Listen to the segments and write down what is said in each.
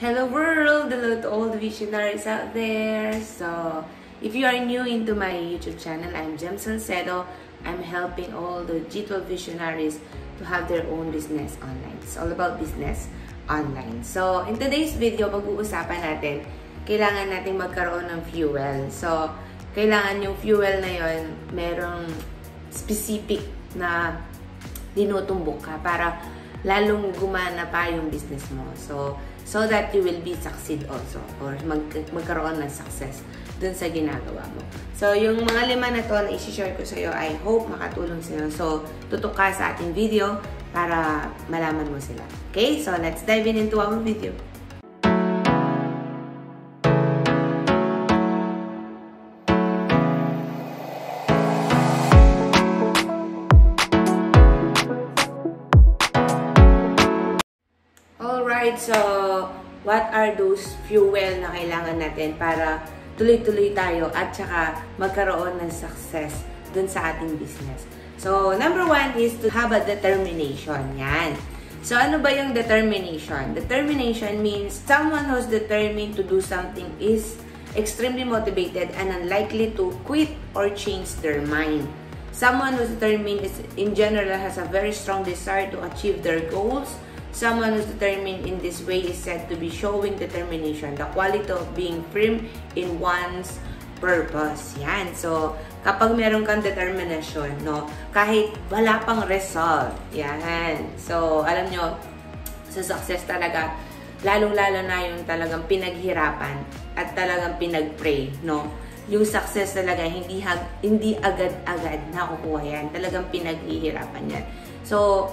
Hello world! Hello to all the visionaries out there! So, if you are new into my YouTube channel, I'm Jem Salcedo. I'm helping all the G12 visionaries to have their own business online. It's all about business online. So, in today's video, pag-uusapan natin, kailangan natin magkaroon ng fuel. So, kailangan yung fuel na yon merong specific na dinutumbok ka para lalong gumana pa yung business mo. So, so that you will be succeed also or mag magkaroon ng success dun sa ginagawa mo. So, yung mga lima na to na isi-share ko sa iyo, I hope makatulong sa iyo. So, tutok ka sa ating video para malaman mo sila. Okay? So, let's dive in into our video. Alright, so what are those fuel na kailangan natin para tuloy-tuloy tayo at saka magkaroon ng success dun sa ating business. So, number one is to have a determination. Yan. So, ano ba yung determination? Determination means someone who's determined to do something is extremely motivated and unlikely to quit or change their mind. Someone who's determined is, in general has a very strong desire to achieve their goals, Someone who's determined in this way is said to be showing determination, the quality of being firm in one's purpose. Yan. So, kapag meron kang determination, no, kahit wala pang result, yan. So, alam nyo, sa success talaga, lalong-lalo na yung talagang pinaghirapan at talagang pinag-pray, no? Yung success talaga, hindi, hindi agad-agad nakukuha yan. Talagang pinaghihirapan yan. So,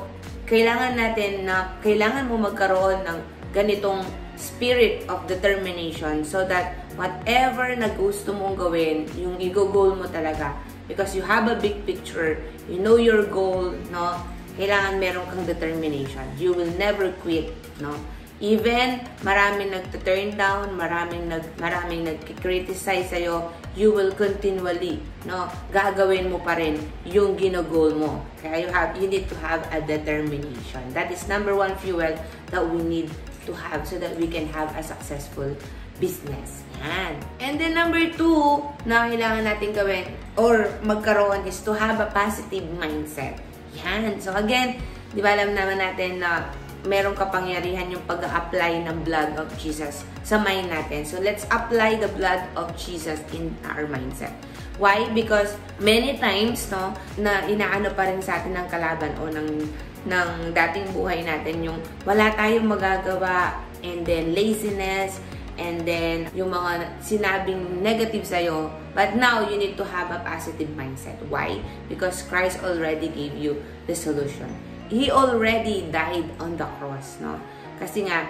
kailangan natin na kailangan mo magkaroon ng ganitong spirit of determination so that whatever na gusto mong gawin, yung i-goal mo talaga. Because you have a big picture, you know your goal, no? Kailangan meron kang determination. You will never quit, no? Even maraming nagte-turn down, maraming nag maraming nagki-criticize sa iyo, you will continually, no, gagawin mo pa rin yung ginagol mo. Kaya you have you need to have a determination. That is number one fuel that we need to have so that we can have a successful business. Yan. And then number two na kailangan natin gawin or magkaroon is to have a positive mindset. Yan. So again, di ba alam naman natin na merong kapangyarihan yung pag-apply ng blood of Jesus sa mind natin. So, let's apply the blood of Jesus in our mindset. Why? Because many times, no, na inaano pa rin sa atin ng kalaban o ng, ng dating buhay natin yung wala tayong magagawa and then laziness and then yung mga sinabing negative sa'yo. But now, you need to have a positive mindset. Why? Because Christ already gave you the solution. He already died on the cross, no? Kasi nga,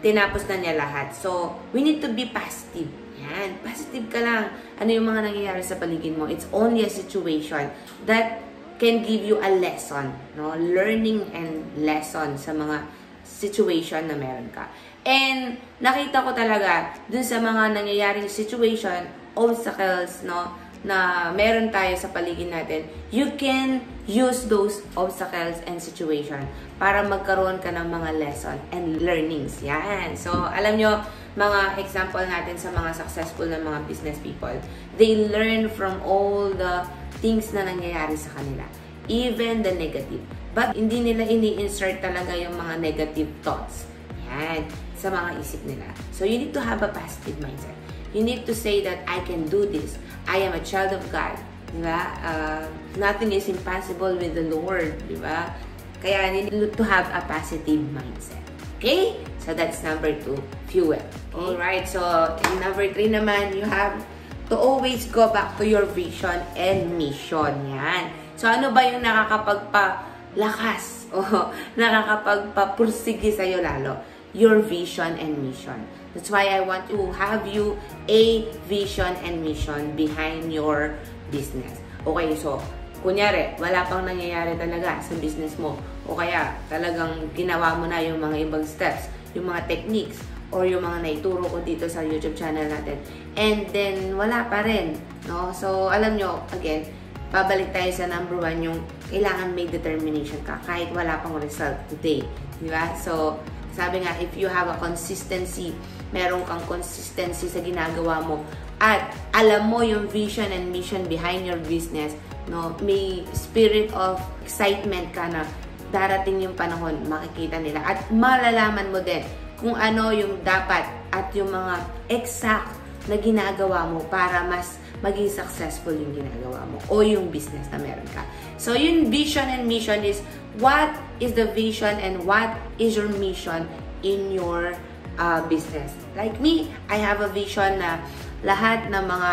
tinapos na niya lahat. So, we need to be positive. Yan, positive ka lang. Ano yung mga nangyayari sa paligid mo? It's only a situation that can give you a lesson, no? Learning and lesson sa mga situation na meron ka. And nakita ko talaga dun sa mga nangyayaring situation, obstacles, no? na meron tayo sa paligid natin, you can use those obstacles and situation para magkaroon ka ng mga lesson and learnings. Yan. So, alam nyo, mga example natin sa mga successful na mga business people, they learn from all the things na nangyayari sa kanila. Even the negative. But hindi nila ini-insert talaga yung mga negative thoughts. Yan. Sa mga isip nila. So, you need to have a positive mindset. You need to say that I can do this. I am a child of God. Diba? Uh, nothing is impossible with the Lord. Diba? Kaya need to have a positive mindset. Okay? So that's number two, fuel. Alright, so in number three naman, you have to always go back to your vision and mission. Yan. So ano ba yung nakakapagpalakas o nakakapagpapursige sa'yo lalo? Your vision and mission. That's why I want to have you a vision and mission behind your business. Okay, so, kunyari, wala pang nangyayari talaga sa business mo. O kaya, talagang ginawa mo na yung mga ibang steps, yung mga techniques, or yung mga naituro ko dito sa YouTube channel natin. And then, wala pa rin. No? So, alam nyo, again, babalik tayo sa number one, yung kailangan may determination ka kahit wala pang result today. Di ba? So, sabi nga, if you have a consistency, meron kang consistency sa ginagawa mo, at alam mo yung vision and mission behind your business, no, may spirit of excitement ka na darating yung panahon, makikita nila. At malalaman mo din kung ano yung dapat at yung mga exact na ginagawa mo para mas maging successful yung ginagawa mo o yung business na meron ka. So, yung vision and mission is what is the vision and what is your mission in your uh, business. Like me, I have a vision na lahat ng mga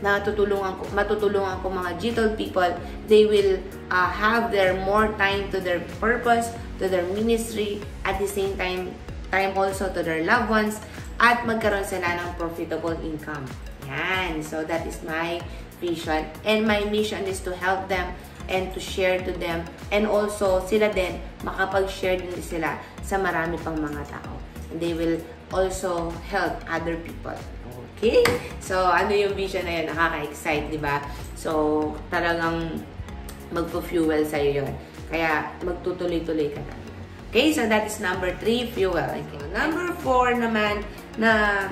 natutulungan ko, matutulungan ko mga digital people, they will uh, have their more time to their purpose, to their ministry, at the same time, time also to their loved ones, at magkaroon sila ng profitable income. Yan. So, that is my vision. And my mission is to help them and to share to them. And also, sila din, makapag-share din sila sa marami pang mga tao. They will also help other people. Okay? So, ano yung vision na yun? Nakaka-excite, di ba? So, talagang magpo-fuel sa'yo yun. Kaya, magtutuloy-tuloy ka na. Okay? So, that is number three, fuel. Okay. Number four naman na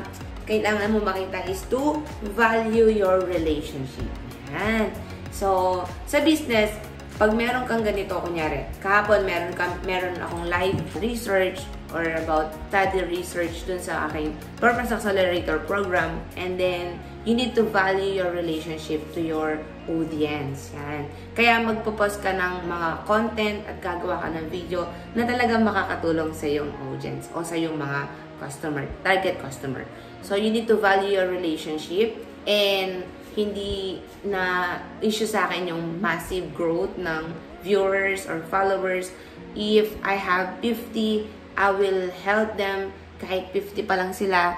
kailangan mo makita is to value your relationship. Yan. So, sa business, pag meron kang ganito, kunyari, kahapon meron, ka, meron akong live research or about study research dun sa aking Purpose Accelerator program. And then, you need to value your relationship to your audience. Yan. Kaya magpo-post ka ng mga content at gagawa ka ng video na talagang makakatulong sa iyong audience o sa iyong mga customer, target customer. So, you need to value your relationship and hindi na issue sa akin yung massive growth ng viewers or followers. If I have 50 I will help them kahit 50 pa lang sila.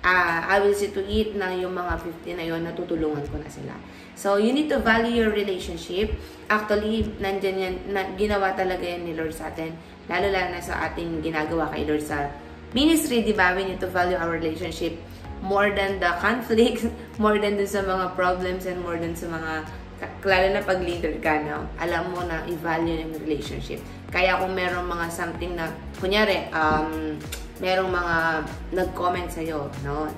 Uh, I will see to it na yung mga 50 na yon natutulungan ko na sila. So, you need to value your relationship. Actually, nandyan yan, na, ginawa talaga yan ni Lord sa atin. Lalo-lalo na sa ating ginagawa kay Lord sa ministry, di ba? We need to value our relationship more than the conflicts, more than dun sa mga problems, and more than sa mga lalo na pag leader ka, no? alam mo na i-value yung relationship. Kaya kung merong mga something na, kunyari, um, merong mga nag-comment sa'yo, no?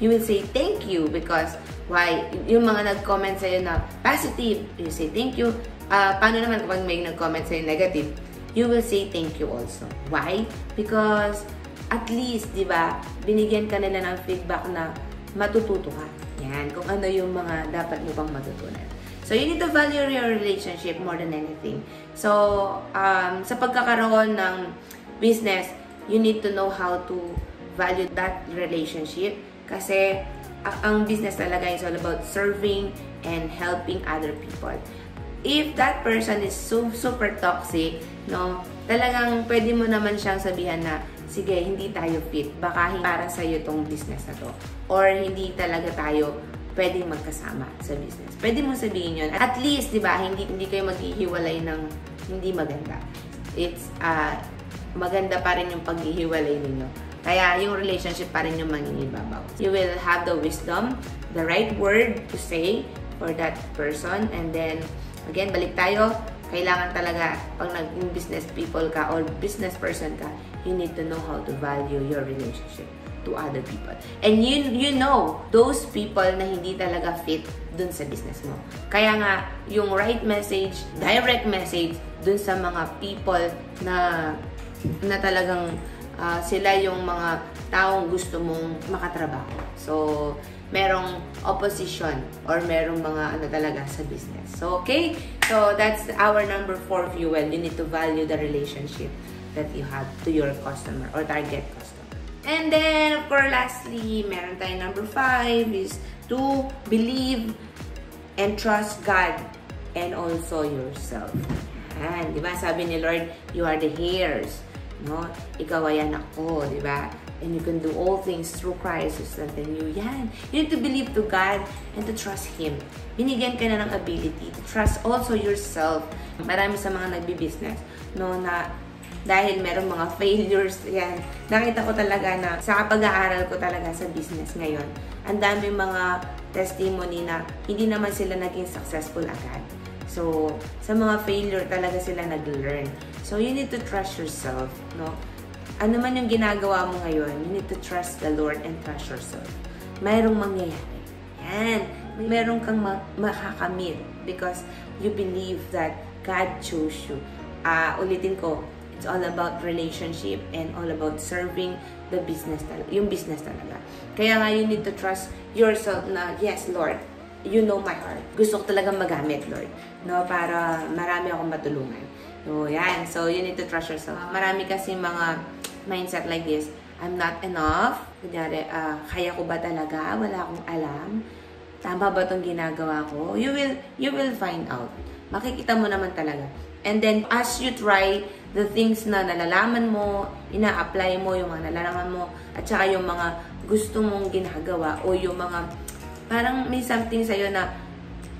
You will say thank you because why? Yung mga nag-comment sa'yo na positive, you say thank you. Uh, paano naman kapag may nag-comment sa'yo negative? You will say thank you also. Why? Because at least, di ba, binigyan ka nila ng feedback na matututo ka. Yan, kung ano yung mga dapat mo pang matutunan. So, you need to value your relationship more than anything. So, um, sa pagkakaroon ng business, you need to know how to value that relationship. Kasi, ang business talaga is all about serving and helping other people. If that person is so, super toxic, no, talagang pwede mo naman siyang sabihan na, sige, hindi tayo fit. Baka para sa'yo tong business na to. Or hindi talaga tayo pwedeng magkasama sa business. Pwede mo sabihin yun. At least, di ba, hindi, hindi kayo maghihiwalay ng hindi maganda. It's, uh, maganda pa rin yung paghihiwalay ninyo. Kaya yung relationship pa rin yung mangingibabaw. You will have the wisdom, the right word to say for that person. And then, again, balik tayo. Kailangan talaga, pag naging business people ka or business person ka, you need to know how to value your relationship to other people. And you, you know, those people na hindi talaga fit dun sa business mo. Kaya nga, yung right message, direct message dun sa mga people na na talagang uh, sila yung mga taong gusto mong makatrabaho. So, merong opposition or merong mga ano talaga sa business. So, okay? So, that's our number four fuel. You need to value the relationship that you have to your customer or target customer. And then, of course, lastly, meron tayong number five is to believe and trust God and also yourself. Yan, di ba? Sabi ni Lord, you are the hairs. No? Ikaw ay anak ko, di ba? And you can do all things through Christ who strengthens you. Yan. You need to believe to God and to trust Him. Binigyan ka na ng ability to trust also yourself. Marami sa mga nagbi-business, no, na dahil merong mga failures yan. Nakita ko talaga na sa pag-aaral ko talaga sa business ngayon, ang dami mga testimony na hindi naman sila naging successful agad. So, sa mga failure talaga sila nag-learn. So, you need to trust yourself, no? ano man yung ginagawa mo ngayon, you need to trust the Lord and trust yourself. Mayroong mangyayari. Yan. Meron kang ma- makakamit because you believe that God chose you. Uh, ulitin ko, it's all about relationship and all about serving the business yung business talaga. Kaya nga, you need to trust yourself na, yes, Lord, you know my heart. Gusto ko talagang magamit, Lord. No, para marami akong matulungan. So, yan. So, you need to trust yourself. Marami kasi mga mindset like this. I'm not enough. Kunyari, uh, kaya ko ba talaga? Wala akong alam. Tama ba itong ginagawa ko? You will, you will find out. Makikita mo naman talaga. And then, as you try the things na nalalaman mo, ina-apply mo yung mga nalalaman mo, at saka yung mga gusto mong ginagawa o yung mga, parang may something sa'yo na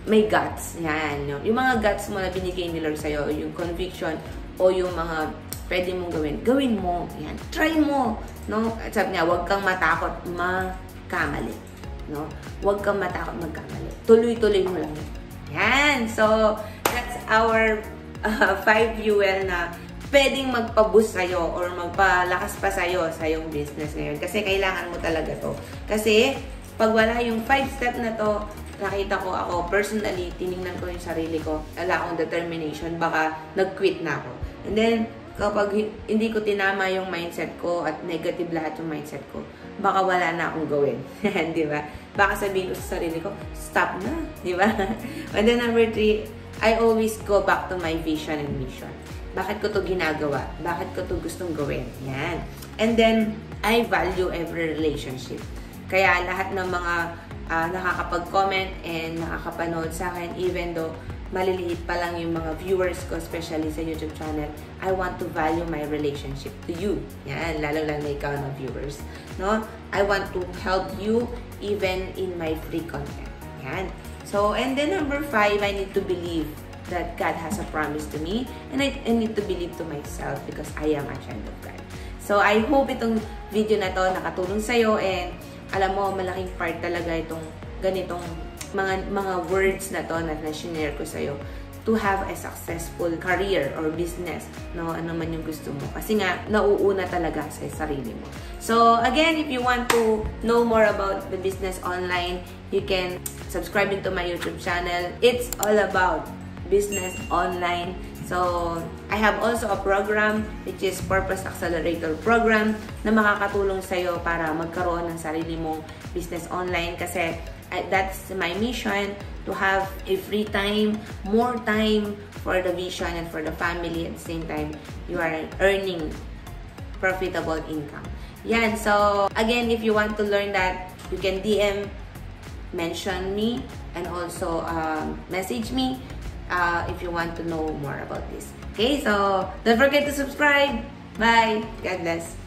may guts. Yan. Yung, yung mga guts mo na binigay ni Lord sa'yo, yung conviction o yung mga pwede mong gawin, gawin mo. Yan. Try mo. No? At sabi niya, huwag kang matakot makamali. No? Huwag kang matakot magkamali. Tuloy-tuloy mo lang. Yan. So, that's our uh, five fuel na pwedeng magpa-boost sa'yo or magpalakas pa sa'yo sa yung business ngayon. Kasi kailangan mo talaga to. Kasi, pag wala yung five step na to, nakita ko ako, personally, tiningnan ko yung sarili ko, wala akong determination, baka nag-quit na ako. And then, kapag hindi ko tinama yung mindset ko at negative lahat yung mindset ko, baka wala na akong gawin. di ba? Baka sabihin ko sa sarili ko, stop na. Di ba? And then number three, I always go back to my vision and mission. Bakit ko to ginagawa? Bakit ko to gustong gawin? Yan. And then, I value every relationship. Kaya lahat ng mga uh, nakakapag-comment and nakakapanood sa akin, even though maliliit pa lang yung mga viewers ko, especially sa YouTube channel, I want to value my relationship to you. Yan, lalo lang na ikaw na viewers. No? I want to help you even in my free content. Yan. So, and then number five, I need to believe that God has a promise to me and I, I need to believe to myself because I am a child of God. So, I hope itong video na to nakatulong sa'yo and alam mo, malaking part talaga itong ganitong mga mga words na to na na-share ko sa'yo to have a successful career or business, no? Ano man yung gusto mo. Kasi nga, nauuna talaga sa sarili mo. So, again, if you want to know more about the business online, you can subscribe into my YouTube channel. It's all about business online. So, I have also a program which is Purpose Accelerator Program na makakatulong sa'yo para magkaroon ng sarili mong business online kasi that's my mission to have a free time, more time for the vision and for the family at the same time you are earning profitable income. Yan. So, again, if you want to learn that, you can DM, mention me, and also um, message me uh, if you want to know more about this. Okay, so don't forget to subscribe. Bye. God bless.